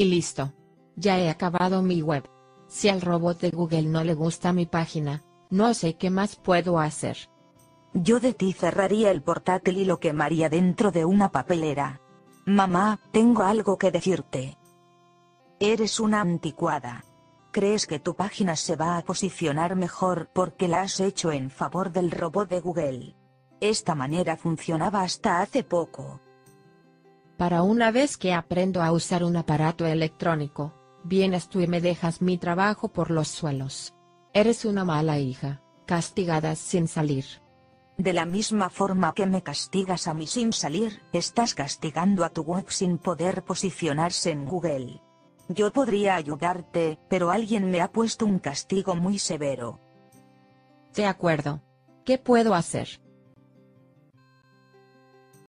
Y listo. Ya he acabado mi web. Si al robot de Google no le gusta mi página, no sé qué más puedo hacer. Yo de ti cerraría el portátil y lo quemaría dentro de una papelera. Mamá, tengo algo que decirte. Eres una anticuada. ¿Crees que tu página se va a posicionar mejor porque la has hecho en favor del robot de Google? Esta manera funcionaba hasta hace poco. Para una vez que aprendo a usar un aparato electrónico, vienes tú y me dejas mi trabajo por los suelos. Eres una mala hija, castigada sin salir. De la misma forma que me castigas a mí sin salir, estás castigando a tu web sin poder posicionarse en Google. Yo podría ayudarte, pero alguien me ha puesto un castigo muy severo. De acuerdo. ¿Qué puedo hacer?